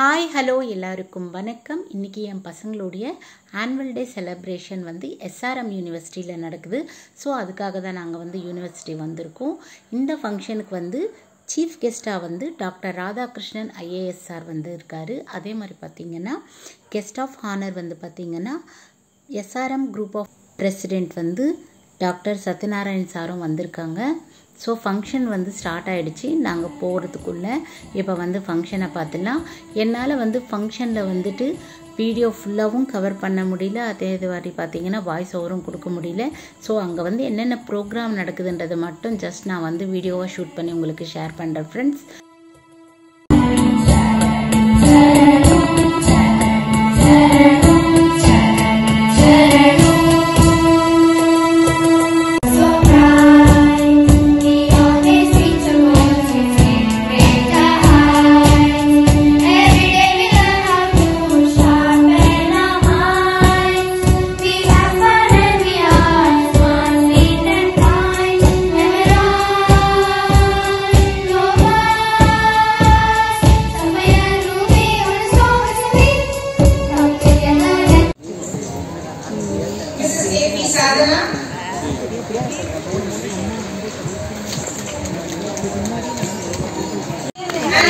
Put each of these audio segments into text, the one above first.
Hi hello எல்லாருக்கும் வணக்கம். இன்றைக்கி என் பசங்களுடைய ஆனுவல் டே செலப்ரேஷன் வந்து எஸ்ஆர்எம் யூனிவர்சிட்டியில் நடக்குது. ஸோ அதுக்காக தான் நாங்கள் வந்து யூனிவர்சிட்டி வந்திருக்கோம். இந்த ஃபங்க்ஷனுக்கு வந்து சீஃப் கெஸ்ட்டாக வந்து டாக்டர் ராதாகிருஷ்ணன் ஐஏஎஸ் சார் வந்து இருக்கார். அதே மாதிரி பார்த்திங்கன்னா கெஸ்ட் ஆஃப் ஹானர் வந்து பார்த்திங்கன்னா எஸ்ஆர்எம் குரூப் ஆஃப் பிரசிடெண்ட் வந்து டாக்டர் சத்யநாராயண் சாரும் வந்திருக்காங்க. ஸோ ஃபங்க்ஷன் வந்து ஸ்டார்ட் ஆகிடுச்சு நாங்கள் போகிறதுக்குள்ளே இப்போ வந்து ஃபங்க்ஷனை பார்த்துலாம் என்னால் வந்து ஃபங்க்ஷனில் வந்துட்டு வீடியோ ஃபுல்லாகவும் கவர் பண்ண முடியல. அதே இது மாதிரி பார்த்தீங்கன்னா வாய்ஸ் ஓவரும் கொடுக்க முடியல. ஸோ அங்கே வந்து என்னென்ன ப்ரோக்ராம் நடக்குதுன்றது மட்டும் ஜஸ்ட் நான் வந்து வீடியோவாக ஷூட் பண்ணி உங்களுக்கு ஷேர் பண்ணுறேன் friends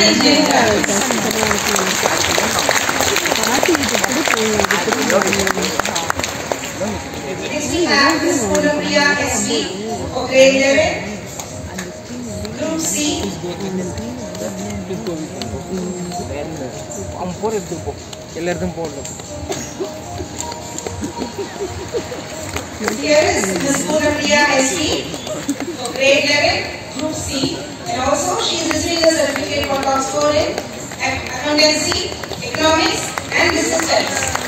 And engineering graduates. Next we have Miss Poonapriya S.P. for grade 11. Group C. அவன் போகிற இடத்துக்கு போ எல்லா இடத்துக்கும் போடணும் Here is Miss Poonapriya S.P. for grade 11, Group C. And also she is receiving a certificate for top score in ac- accountancy, economics and business studies.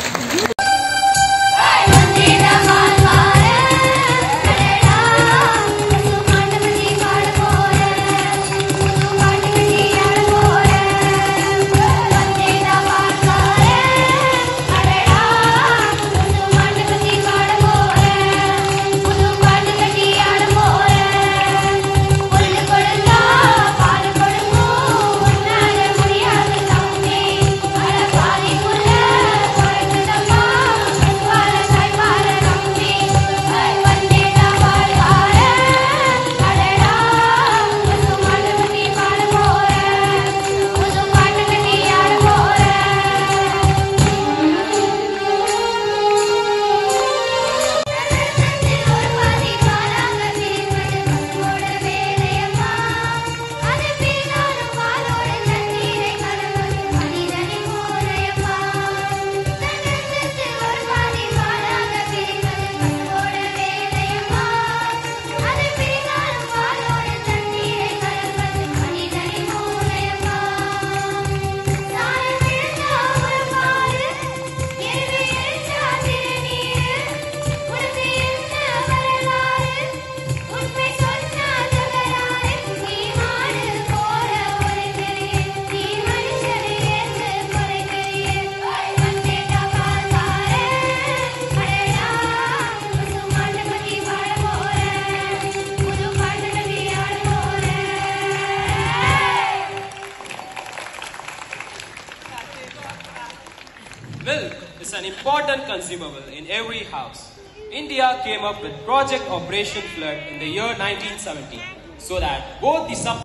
Milk is an important consumable in every house. India came up with Project Operation Flood in the year 1970 so that both the sub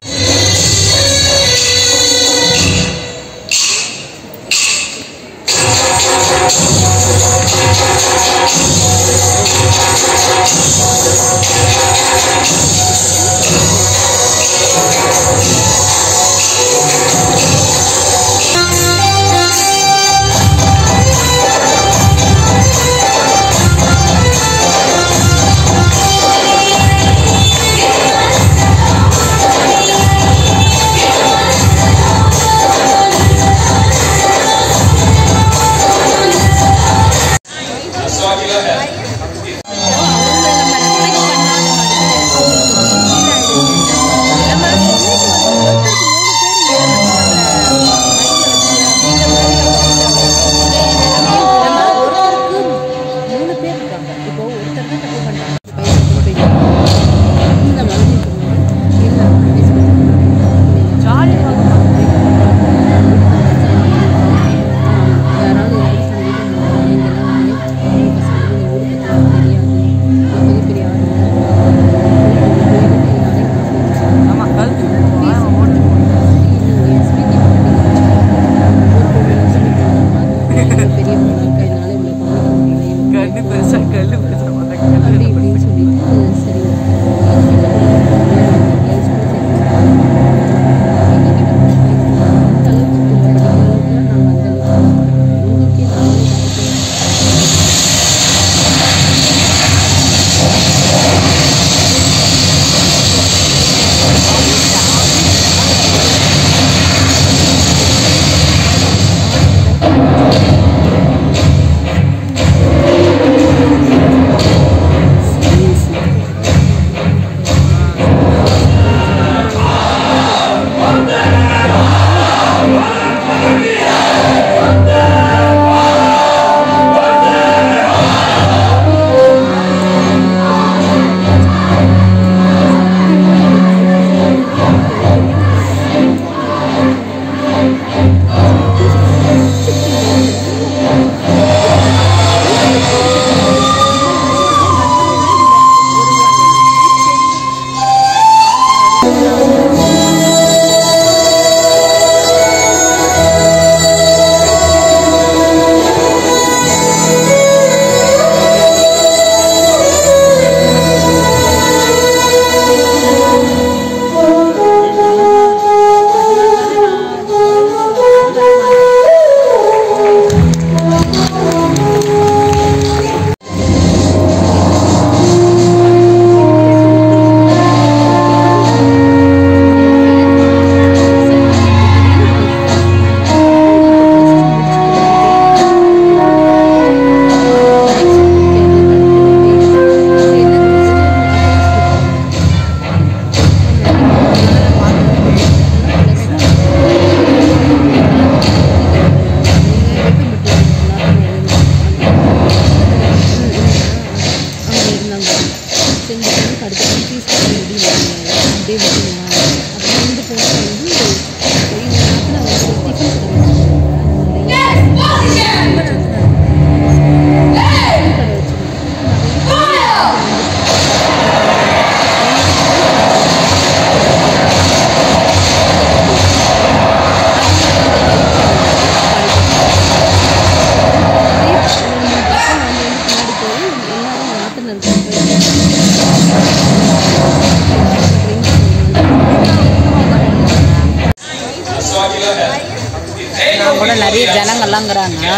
கூட நிறைய ஜனங்கள்லாங்கிறாங்க.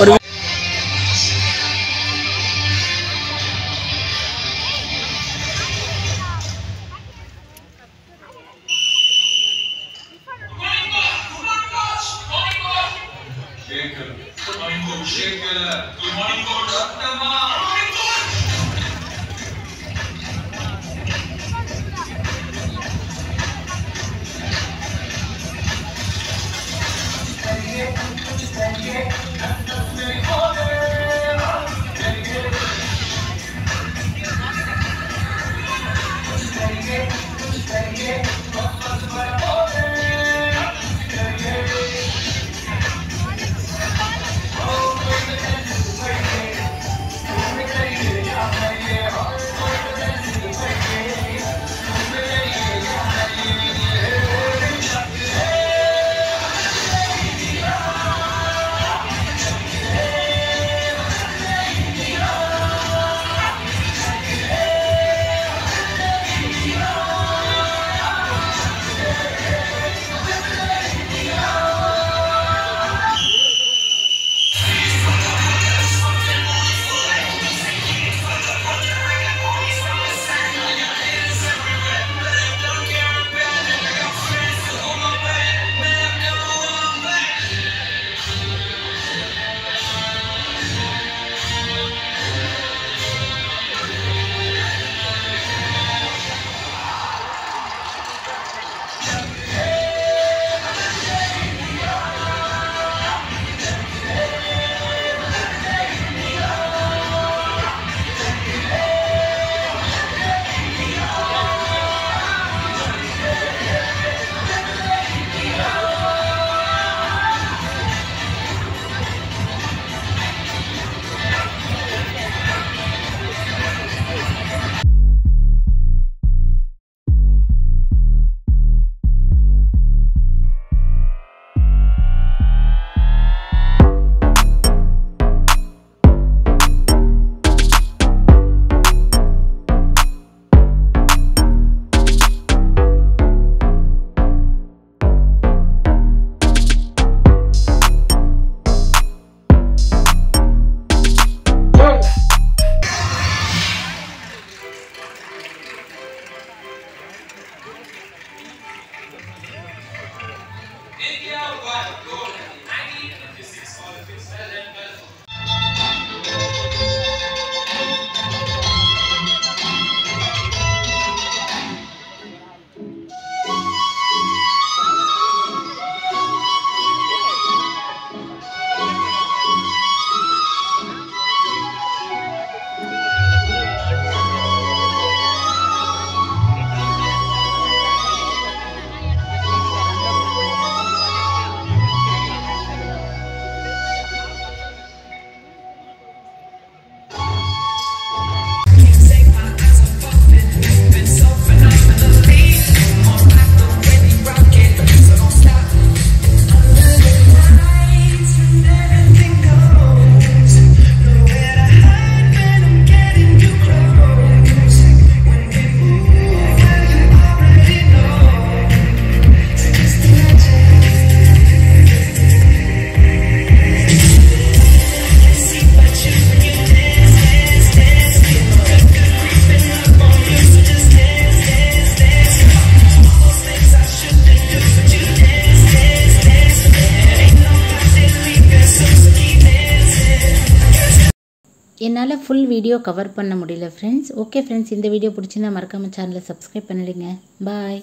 ஒரு என்னால் full video cover பண்ண முடியல friends okay friends இந்த video பிடிச்சிருந்தா மறக்காமல் சேனலை சப்ஸ்கிரைப் பண்ணிடுங்க பாய்